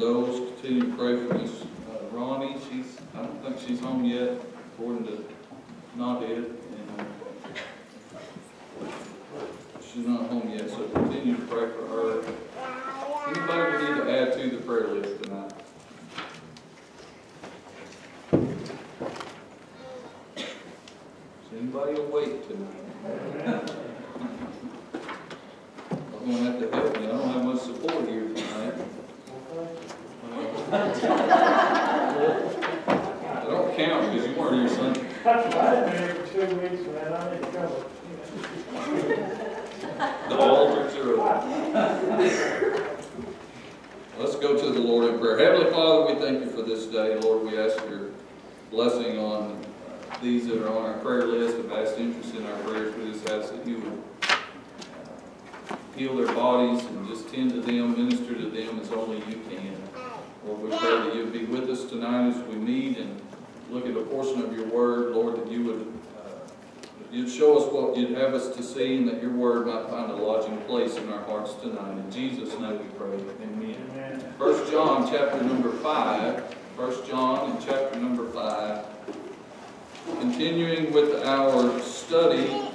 those, continue to pray for Miss uh, Ronnie. She's, I don't think she's home yet, according to not And, she's not home yet, so continue to pray for her. Anybody we need to add to the prayer list? Let's go to the Lord in prayer. Heavenly Father, we thank you for this day. Lord, we ask your blessing on these that are on our prayer list, The vast interest in our prayers. We just ask that you would heal their bodies and just tend to them, minister to them as only you can. Lord, we pray that you'd be with us tonight as we meet and look at a portion of your word, Lord, that you would uh, you'd show us what you'd have us to see and that your word might find a lodging place in our hearts tonight. In Jesus' name we pray. Amen. First John chapter number 5. First John in chapter number 5. Continuing with our study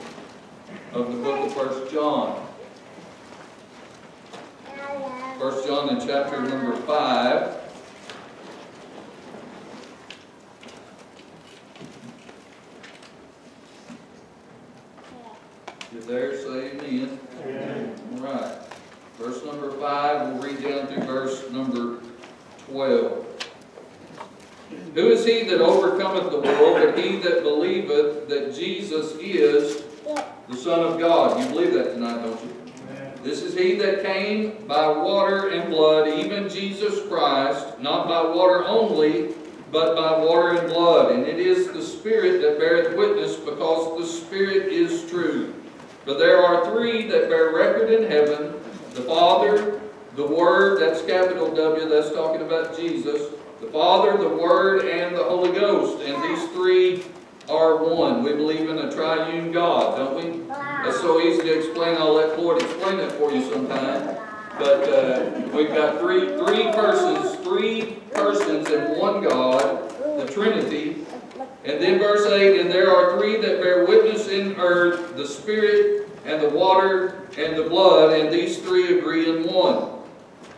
of the book of First John. First John in chapter number 5. you there, say amen. Amen. All right. Verse number 5, we'll read down through verse number 12. Who is he that overcometh the world, but he that believeth that Jesus is the Son of God? You believe that tonight, don't you? This is he that came by water and blood, even Jesus Christ, not by water only, but by water and blood. And it is the Spirit that beareth witness, because the Spirit is true. For there are three that bear record in heaven, the Father, the Word, that's capital W, that's talking about Jesus, the Father, the Word, and the Holy Ghost. And these three are one. We believe in a triune God, don't we? That's so easy to explain. I'll let Lord explain it for you sometime. But uh, we've got three, three persons, three persons in one God, the Trinity, and then verse 8, And there are three that bear witness in earth, the Spirit, and the water, and the blood, and these three agree in one.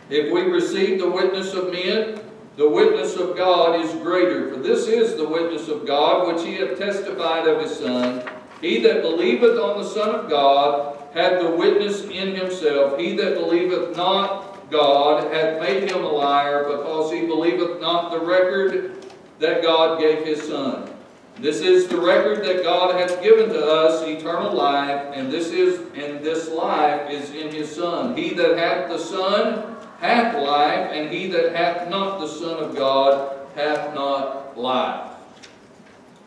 If we receive the witness of men, the witness of God is greater. For this is the witness of God, which he hath testified of his Son. He that believeth on the Son of God hath the witness in himself. He that believeth not God hath made him a liar, because he believeth not the record that God gave his Son. This is the record that God hath given to us, eternal life, and this is and this life is in his Son. He that hath the Son hath life, and he that hath not the Son of God hath not life.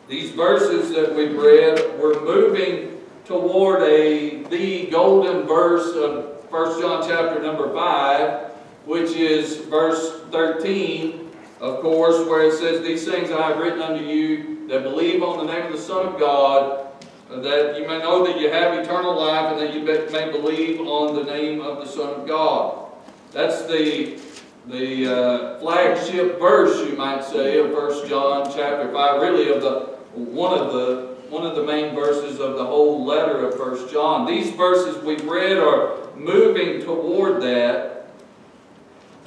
These verses that we've read, we're moving toward a the golden verse of 1 John chapter number 5, which is verse 13, of course, where it says, These things I have written unto you that believe on the name of the Son of God, that you may know that you have eternal life and that you may believe on the name of the Son of God. That's the, the uh, flagship verse, you might say, of 1 John chapter 5, really of the one of the one of the main verses of the whole letter of 1 John. These verses we've read are moving toward that.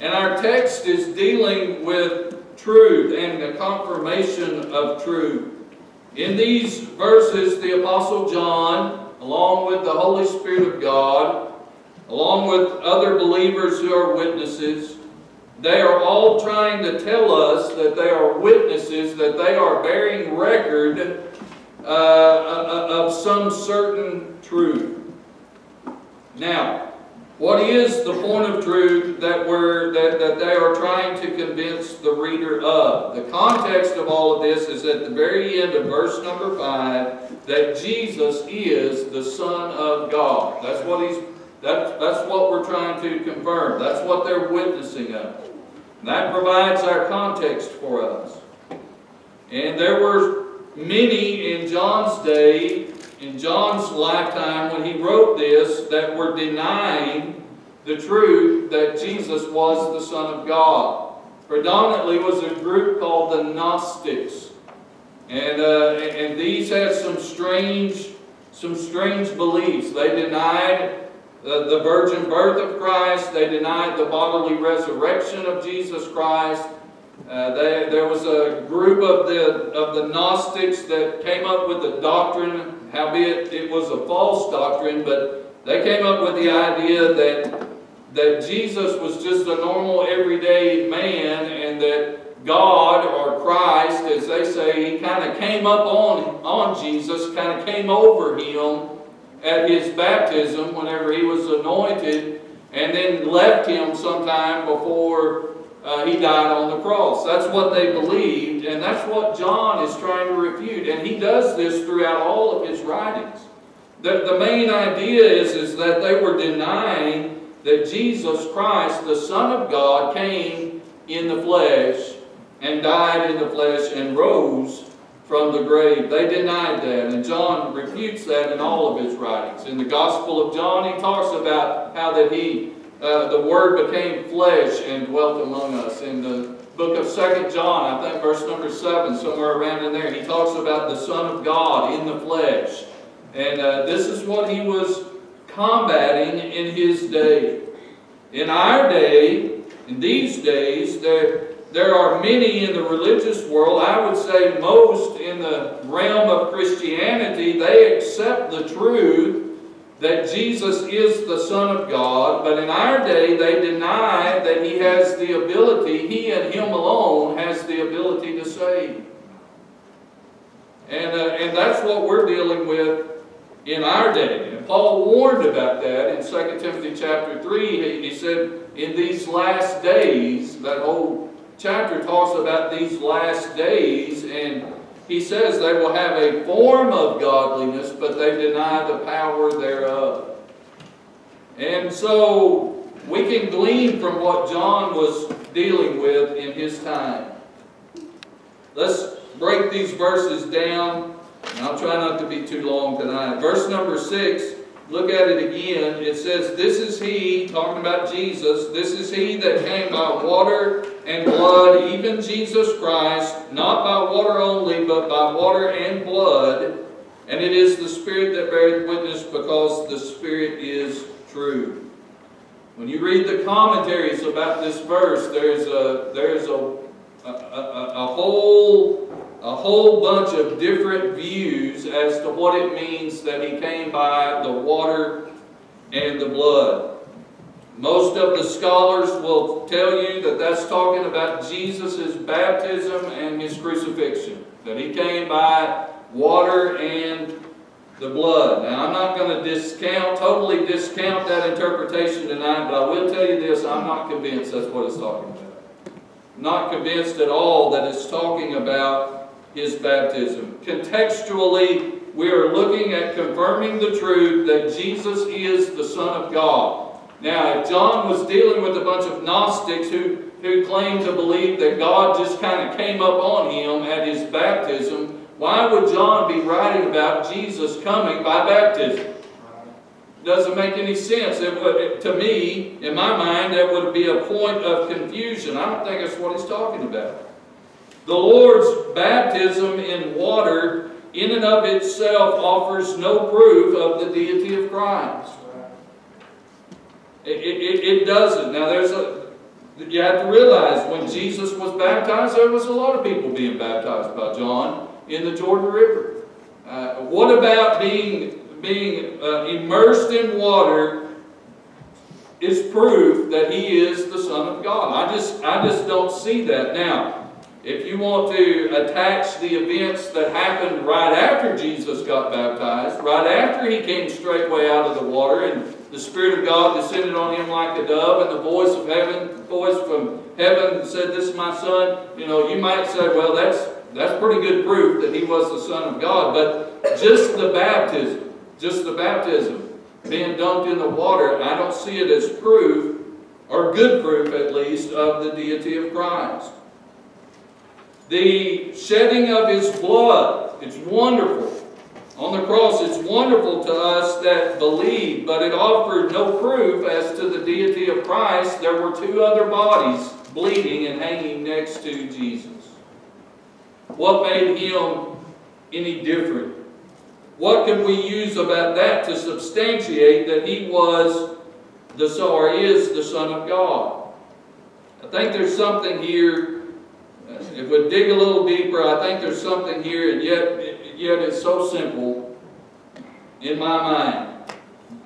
And our text is dealing with truth and the confirmation of truth. In these verses, the Apostle John, along with the Holy Spirit of God, along with other believers who are witnesses, they are all trying to tell us that they are witnesses, that they are bearing record uh, uh of some certain truth. Now, what is the point of truth that, we're, that, that they are trying to convince the reader of? The context of all of this is at the very end of verse number 5 that Jesus is the Son of God. That's what, he's, that, that's what we're trying to confirm. That's what they're witnessing of. And that provides our context for us. And there were many in John's day in John's lifetime when he wrote this that were denying the truth that Jesus was the Son of God. Predominantly was a group called the Gnostics. And, uh, and these had some strange, some strange beliefs. They denied the, the virgin birth of Christ. They denied the bodily resurrection of Jesus Christ. Uh, they, there was a group of the, of the Gnostics that came up with the doctrine howbeit it was a false doctrine, but they came up with the idea that, that Jesus was just a normal everyday man and that God or Christ, as they say, he kind of came up on, on Jesus, kind of came over him at his baptism whenever he was anointed, and then left him sometime before uh, he died on the cross. That's what they believed, and that's what John is trying to refute. And he does this throughout all of his writings. The, the main idea is, is that they were denying that Jesus Christ, the Son of God, came in the flesh and died in the flesh and rose from the grave. They denied that, and John refutes that in all of his writings. In the Gospel of John, he talks about how that he uh, the Word became flesh and dwelt among us. In the book of Second John, I think verse number 7, somewhere around in there, he talks about the Son of God in the flesh. And uh, this is what he was combating in his day. In our day, in these days, there, there are many in the religious world, I would say most in the realm of Christianity, they accept the truth that Jesus is the Son of God, but in our day they deny that He has the ability, He and Him alone has the ability to save. And, uh, and that's what we're dealing with in our day. And Paul warned about that in 2 Timothy chapter 3. He, he said, in these last days, that whole chapter talks about these last days, and he says they will have a form of godliness, but they deny the power thereof. And so we can glean from what John was dealing with in his time. Let's break these verses down, and I'll try not to be too long tonight. Verse number 6, look at it again. It says, This is he, talking about Jesus, this is he that came by water and blood, even Jesus Christ, not by water only, but by water and blood. And it is the Spirit that beareth witness, because the Spirit is true. When you read the commentaries about this verse, there's a there's a a, a, a whole a whole bunch of different views as to what it means that he came by the water and the blood. Most of the scholars will tell you that that's talking about Jesus' baptism and his crucifixion. That he came by water and the blood. Now, I'm not going to discount, totally discount that interpretation tonight, but I will tell you this, I'm not convinced that's what it's talking about. Not convinced at all that it's talking about his baptism. Contextually, we are looking at confirming the truth that Jesus is the Son of God. Now, if John was dealing with a bunch of Gnostics who, who claimed to believe that God just kind of came up on him at his baptism, why would John be writing about Jesus coming by baptism? Doesn't make any sense. It would, to me, in my mind, that would be a point of confusion. I don't think that's what he's talking about. The Lord's baptism in water, in and of itself, offers no proof of the deity of Christ. It, it, it doesn't. Now, there's a, you have to realize when Jesus was baptized, there was a lot of people being baptized by John in the Jordan River. Uh, what about being, being uh, immersed in water is proof that he is the Son of God? I just, I just don't see that. Now, if you want to attach the events that happened right after Jesus got baptized, right after he came straightway out of the water and the Spirit of God descended on him like a dove, and the voice of heaven, the voice from heaven said, This is my son. You know, you might say, well, that's that's pretty good proof that he was the Son of God. But just the baptism, just the baptism, being dunked in the water, I don't see it as proof, or good proof at least, of the deity of Christ. The shedding of his blood, it's wonderful on the cross, it's wonderful to us that believe, but it offered no proof as to the deity of Christ. There were two other bodies bleeding and hanging next to Jesus. What made him any different? What can we use about that to substantiate that he was the or is the Son of God? I think there's something here. If we dig a little deeper, I think there's something here, and yet yet it's so simple in my mind.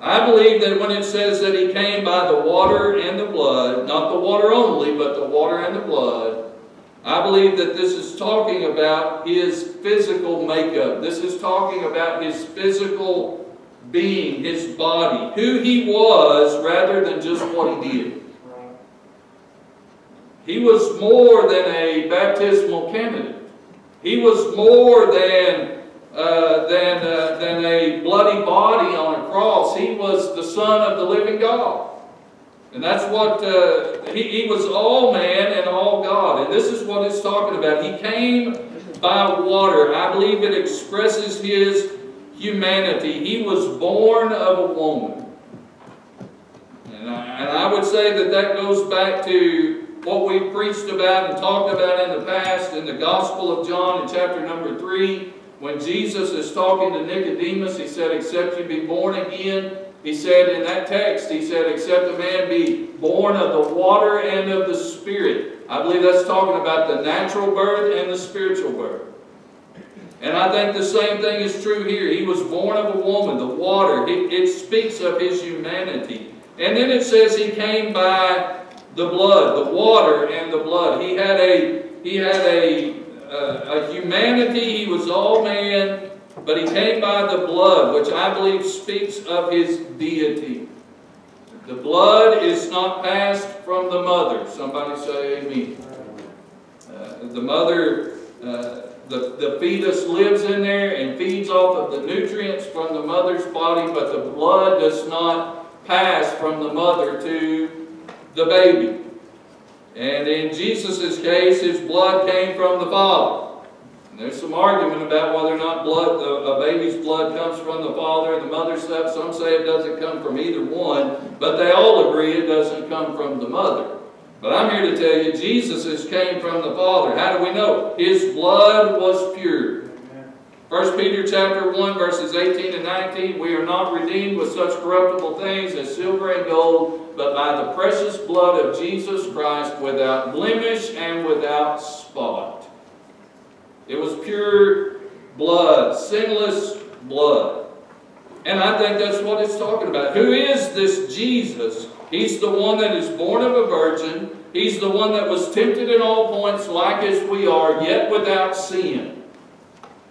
I believe that when it says that he came by the water and the blood, not the water only, but the water and the blood, I believe that this is talking about his physical makeup. This is talking about his physical being, his body, who he was rather than just what he did. He was more than a baptismal candidate. He was more than, uh, than, uh, than a bloody body on a cross. He was the Son of the living God. And that's what, uh, he, he was all man and all God. And this is what it's talking about. He came by water. I believe it expresses his humanity. He was born of a woman. And I, and I would say that that goes back to what we preached about and talked about in the past in the Gospel of John in chapter number 3. When Jesus is talking to Nicodemus, he said, except you be born again. He said in that text, he said, except a man be born of the water and of the Spirit. I believe that's talking about the natural birth and the spiritual birth. And I think the same thing is true here. He was born of a woman, the water. It, it speaks of his humanity. And then it says he came by the blood, the water and the blood. He had a, he had a, uh, a humanity. He was all man, but he came by the blood, which I believe speaks of his deity. The blood is not passed from the mother. Somebody say amen. Uh, the mother uh, the, the fetus lives in there and feeds off of the nutrients from the mother's body, but the blood does not pass from the mother to the baby. And in Jesus' case, his blood came from the father. And there's some argument about whether or not blood, a, baby's blood comes from the father and the mother's stuff. Some say it doesn't come from either one, but they all agree it doesn't come from the mother. But I'm here to tell you, Jesus came from the Father. How do we know? His blood was pure. 1 Peter chapter 1, verses 18 and 19, We are not redeemed with such corruptible things as silver and gold, but by the precious blood of Jesus Christ, without blemish and without spot. It was pure blood, sinless blood. And I think that's what it's talking about. Who is this Jesus He's the one that is born of a virgin. He's the one that was tempted in all points like as we are, yet without sin.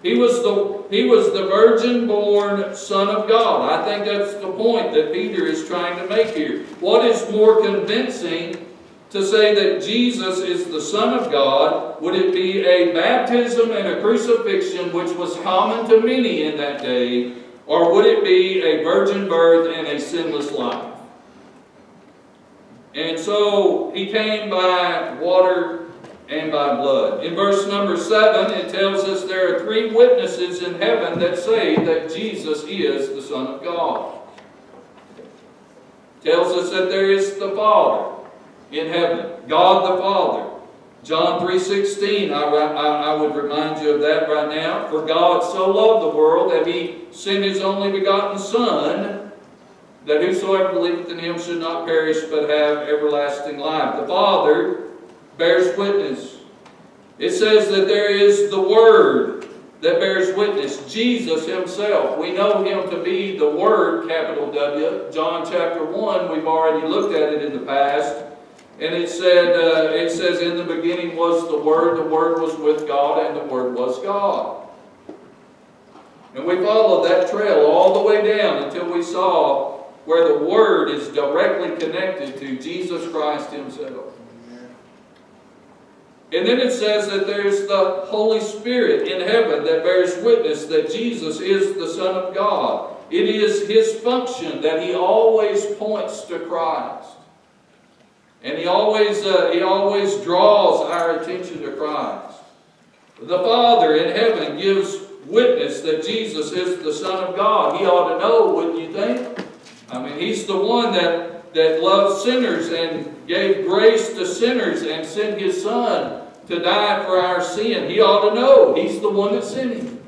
He was the, he was the virgin-born Son of God. I think that's the point that Peter is trying to make here. What is more convincing to say that Jesus is the Son of God? Would it be a baptism and a crucifixion, which was common to many in that day, or would it be a virgin birth and a sinless life? And so he came by water and by blood. In verse number 7, it tells us there are three witnesses in heaven that say that Jesus is the Son of God. It tells us that there is the Father in heaven, God the Father. John 3.16, I, I, I would remind you of that right now. For God so loved the world that he sent his only begotten Son, that whosoever believeth in him should not perish but have everlasting life. The Father bears witness. It says that there is the Word that bears witness, Jesus himself. We know him to be the Word, capital W. John chapter 1, we've already looked at it in the past. And it said, uh, it says, in the beginning was the Word, the Word was with God, and the Word was God. And we followed that trail all the way down until we saw where the Word is directly connected to Jesus Christ Himself. And then it says that there's the Holy Spirit in heaven that bears witness that Jesus is the Son of God. It is His function that He always points to Christ. And He always, uh, he always draws our attention to Christ. The Father in heaven gives witness that Jesus is the Son of God. He ought to know, wouldn't you think? I mean, he's the one that, that loved sinners and gave grace to sinners and sent his son to die for our sin. He ought to know. He's the one that sent him.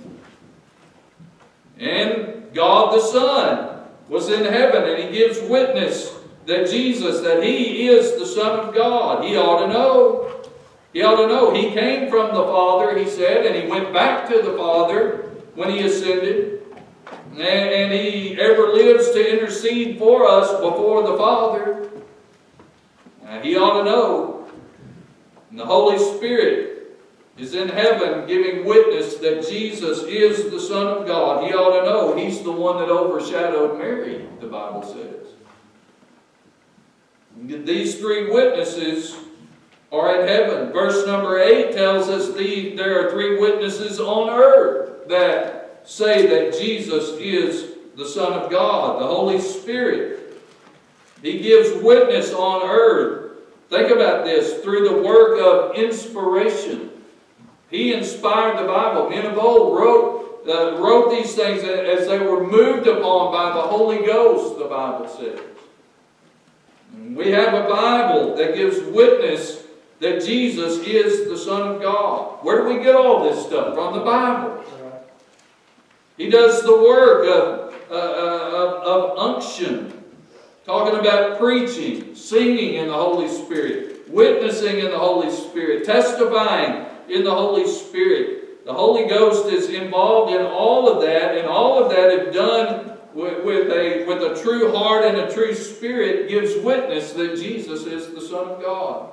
And God the Son was in heaven and he gives witness that Jesus, that he is the Son of God. He ought to know. He ought to know. He came from the Father, he said, and he went back to the Father when he ascended. And, and He ever lives to intercede for us before the Father. Now, he ought to know. And the Holy Spirit is in heaven giving witness that Jesus is the Son of God, he ought to know he's the one that overshadowed Mary, the Bible says. These three witnesses are in heaven. Verse number 8 tells us the, there are three witnesses on earth that say that Jesus is the Son of God, the Holy Spirit. He gives witness on earth. Think about this through the work of inspiration. He inspired the Bible. Men of old wrote, uh, wrote these things as they were moved upon by the Holy Ghost, the Bible says. We have a Bible that gives witness that Jesus is the Son of God. Where do we get all this stuff? From the Bible. He does the work of, uh, uh, of, of unction, talking about preaching, singing in the Holy Spirit, witnessing in the Holy Spirit, testifying in the Holy Spirit. The Holy Ghost is involved in all of that, and all of that if done with, with, a, with a true heart and a true spirit gives witness that Jesus is the Son of God.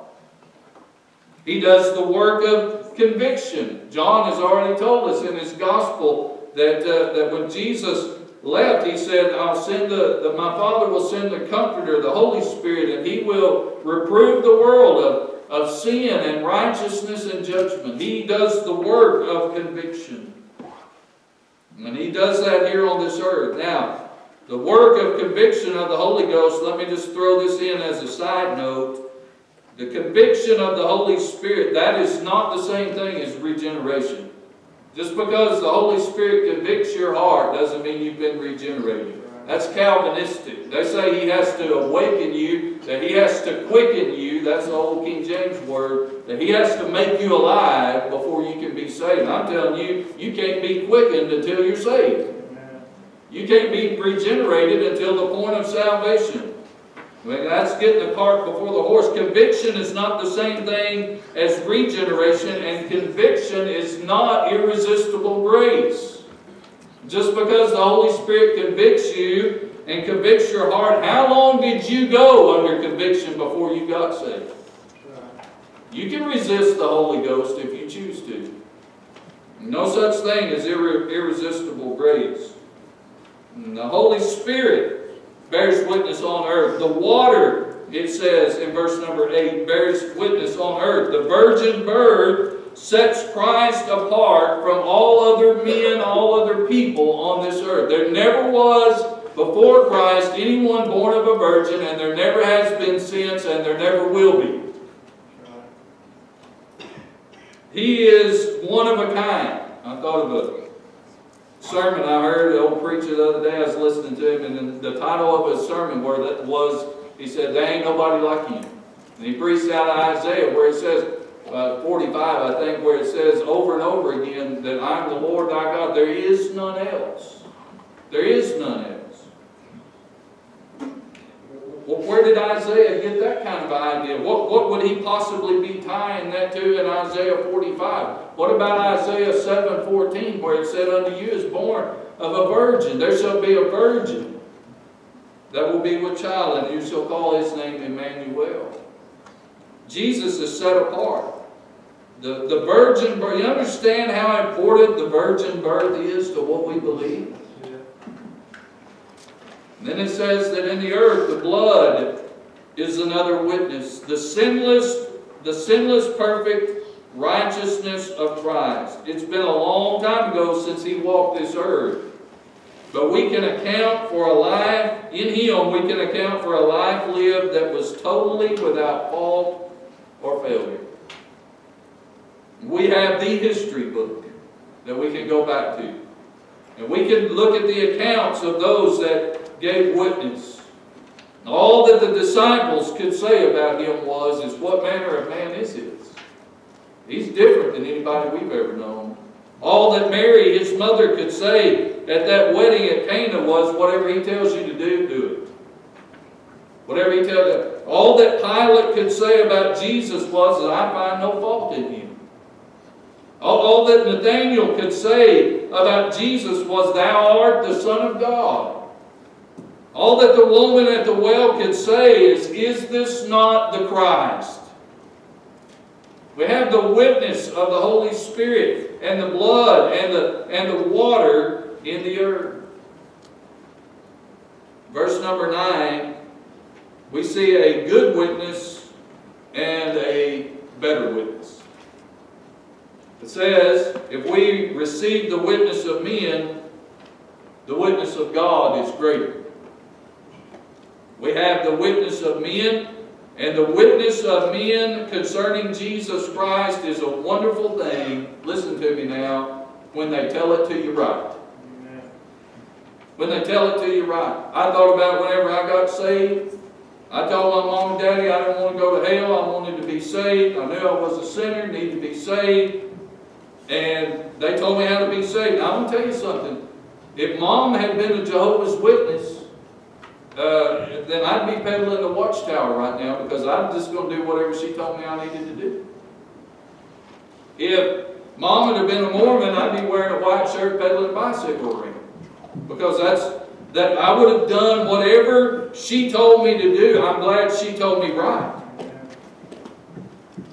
He does the work of conviction. John has already told us in his gospel that, uh, that when Jesus left, he said, I'll send the, the, my Father will send the Comforter, the Holy Spirit, and he will reprove the world of, of sin and righteousness and judgment. He does the work of conviction. And he does that here on this earth. Now, the work of conviction of the Holy Ghost, let me just throw this in as a side note. The conviction of the Holy Spirit, that is not the same thing as regeneration. Just because the Holy Spirit convicts your heart doesn't mean you've been regenerated. That's Calvinistic. They say he has to awaken you, that he has to quicken you. That's the old King James word. That he has to make you alive before you can be saved. I'm telling you, you can't be quickened until you're saved. You can't be regenerated until the point of salvation. That's getting the cart before the horse. Conviction is not the same thing as regeneration, and conviction is not irresistible grace. Just because the Holy Spirit convicts you and convicts your heart, how long did you go under conviction before you got saved? You can resist the Holy Ghost if you choose to. No such thing as irre irresistible grace. And the Holy Spirit bears witness on earth. The water, it says in verse number 8, bears witness on earth. The virgin birth sets Christ apart from all other men, all other people on this earth. There never was before Christ anyone born of a virgin, and there never has been since, and there never will be. He is one of a kind. I thought of a sermon I heard, the old preacher the other day, I was listening to him, and the title of his sermon where that was, he said, There ain't nobody like you. And he preached out of Isaiah where it says, uh, 45, I think, where it says over and over again that I'm the Lord thy God. There is none else. There is none else. Well, where did Isaiah get that kind of idea? What, what would he possibly be tying that to in Isaiah 45? What about Isaiah 7:14, where it said, Unto you is born of a virgin, there shall be a virgin that will be with child, and you shall call his name Emmanuel. Jesus is set apart. The, the virgin birth, you understand how important the virgin birth is to what we believe? Then it says that in the earth the blood is another witness. The sinless, the sinless, perfect righteousness of Christ. It's been a long time ago since he walked this earth. But we can account for a life, in him we can account for a life lived that was totally without fault or failure. We have the history book that we can go back to. And we can look at the accounts of those that gave witness. All that the disciples could say about him was, is what manner of man is this? He's different than anybody we've ever known. All that Mary, his mother, could say at that wedding at Cana was, whatever he tells you to do, do it. Whatever he tells you. All that Pilate could say about Jesus was, I find no fault in him. All, all that Nathaniel could say about Jesus was, Thou art the Son of God. All that the woman at the well could say is, Is this not the Christ? We have the witness of the Holy Spirit and the blood and the, and the water in the earth. Verse number 9, we see a good witness and a better witness. It says, if we receive the witness of men, the witness of God is greater. We have the witness of men, and the witness of men concerning Jesus Christ is a wonderful thing. Listen to me now, when they tell it to you right. When they tell it to you right. I thought about whenever I got saved, I told my mom and daddy I didn't want to go to hell, I wanted to be saved. I knew I was a sinner, needed to be saved. And they told me how to be saved. Now, I'm going to tell you something. If mom had been a Jehovah's Witness, uh, then I'd be peddling the watchtower right now because I'm just going to do whatever she told me I needed to do. If mom had been a Mormon, I'd be wearing a white shirt peddling a bicycle ring. Because that's that I would have done whatever she told me to do. I'm glad she told me right.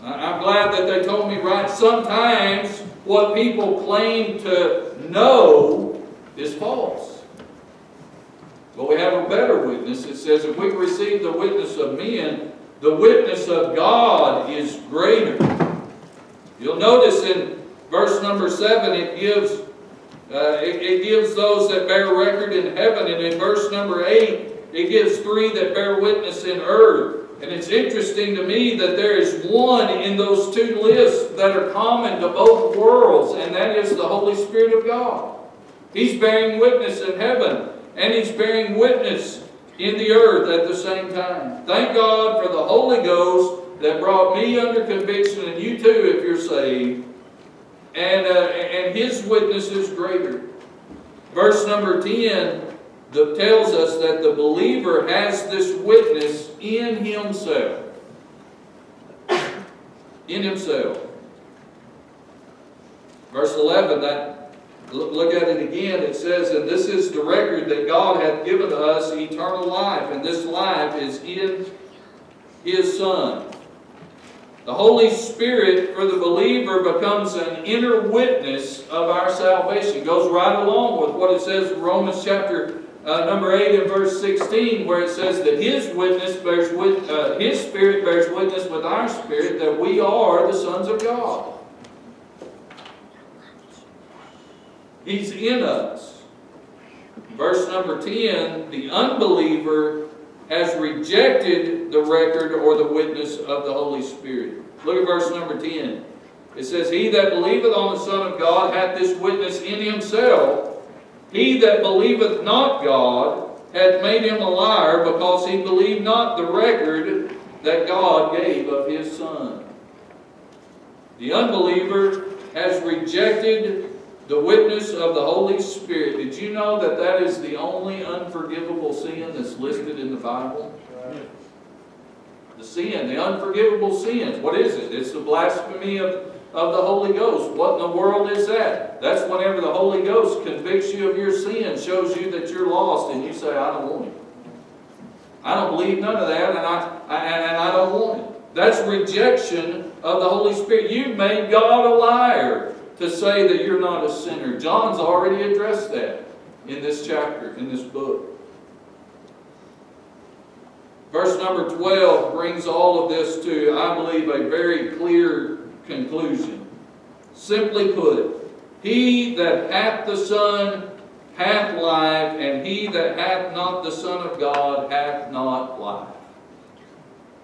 I'm glad that they told me right. Sometimes what people claim to know is false. But we have a better witness. It says if we receive the witness of men, the witness of God is greater. You'll notice in verse number 7 it gives uh, it, it, gives those that bear record in heaven, and in verse number 8 it gives three that bear witness in earth. And it's interesting to me that there is one in those two lists that are common to both worlds, and that is the Holy Spirit of God. He's bearing witness in heaven and he's bearing witness in the earth at the same time. Thank God for the Holy Ghost that brought me under conviction, and you too if you're saved. And, uh, and his witness is greater. Verse number 10 the, tells us that the believer has this witness in himself. In himself. Verse 11, that Look at it again. It says, And this is the record that God hath given us eternal life, and this life is in His Son. The Holy Spirit for the believer becomes an inner witness of our salvation. It goes right along with what it says in Romans chapter uh, number 8 and verse 16, where it says that His witness bears with, uh, His Spirit bears witness with our spirit that we are the sons of God. He's in us. Verse number 10, the unbeliever has rejected the record or the witness of the Holy Spirit. Look at verse number 10. It says, He that believeth on the Son of God hath this witness in himself. He that believeth not God hath made him a liar, because he believed not the record that God gave of his Son. The unbeliever has rejected the witness of the Holy Spirit. Did you know that that is the only unforgivable sin that's listed in the Bible? The sin, the unforgivable sins. What is it? It's the blasphemy of, of the Holy Ghost. What in the world is that? That's whenever the Holy Ghost convicts you of your sin, shows you that you're lost, and you say, I don't want it. I don't believe none of that, and I, I and I don't want it. That's rejection of the Holy Spirit. You've made God a liar to say that you're not a sinner. John's already addressed that in this chapter, in this book. Verse number 12 brings all of this to, I believe, a very clear conclusion. Simply put, he that hath the Son hath life, and he that hath not the Son of God hath not life.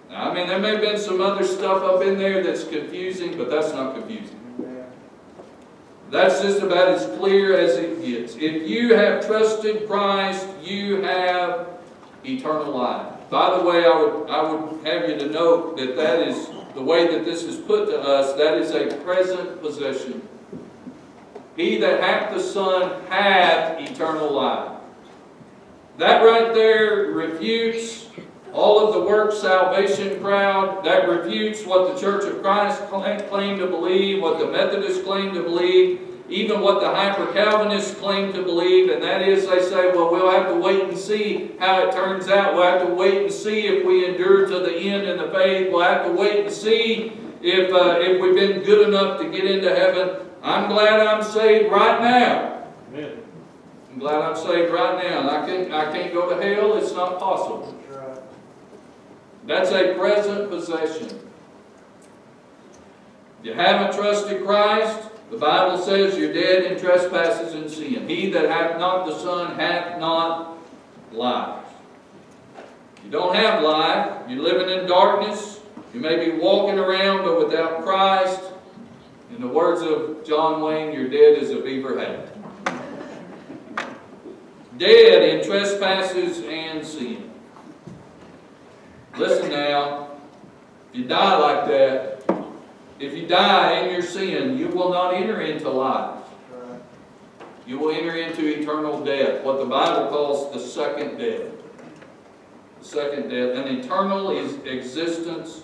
Now, I mean, there may have been some other stuff up in there that's confusing, but that's not confusing. That's just about as clear as it gets. If you have trusted Christ, you have eternal life. By the way, I would, I would have you to note that that is the way that this is put to us, that is a present possession. He that hath the Son hath eternal life. That right there refutes all of the work salvation crowd that refutes what the Church of Christ claim to believe, what the Methodists claim to believe, even what the hyper-Calvinists claim to believe, and that is they say, well, we'll have to wait and see how it turns out. We'll have to wait and see if we endure to the end in the faith. We'll have to wait and see if, uh, if we've been good enough to get into heaven. I'm glad I'm saved right now. Amen. I'm glad I'm saved right now. I can't, I can't go to hell. It's not possible. That's a present possession. If you haven't trusted Christ, the Bible says you're dead in trespasses and sin. He that hath not the Son hath not life. You don't have life. You're living in darkness. You may be walking around, but without Christ, in the words of John Wayne, you're dead as a beaver hat. Dead in trespasses and sin. Listen now, if you die like that, if you die in your sin, you will not enter into life. You will enter into eternal death, what the Bible calls the second death. The second death, an eternal is existence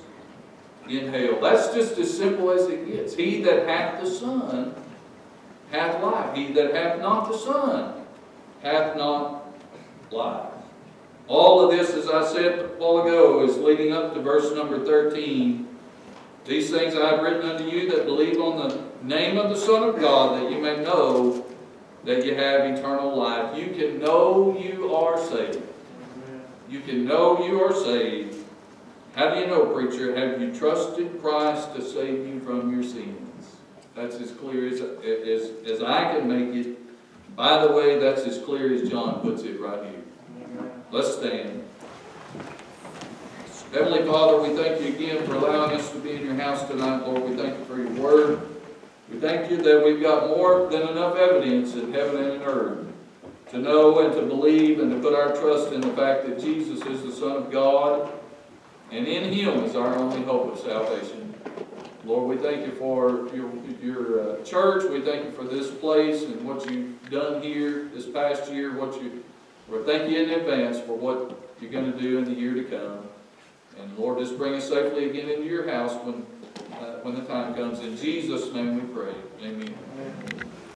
in hell. That's just as simple as it gets. He that hath the Son hath life. He that hath not the Son hath not life. All of this, as I said a while ago, is leading up to verse number 13. These things I have written unto you that believe on the name of the Son of God, that you may know that you have eternal life. You can know you are saved. You can know you are saved. How do you know, preacher? Have you trusted Christ to save you from your sins? That's as clear as, as, as I can make it. By the way, that's as clear as John puts it right here. Let's stand. Heavenly Father, we thank you again for allowing us to be in your house tonight, Lord. We thank you for your word. We thank you that we've got more than enough evidence in heaven and in earth to know and to believe and to put our trust in the fact that Jesus is the Son of God, and in Him is our only hope of salvation. Lord, we thank you for your, your uh, church. We thank you for this place and what you've done here this past year, what you Lord, thank you in advance for what you're going to do in the year to come. And Lord, just bring us safely again into your house when, uh, when the time comes. In Jesus' name we pray. Amen. Amen.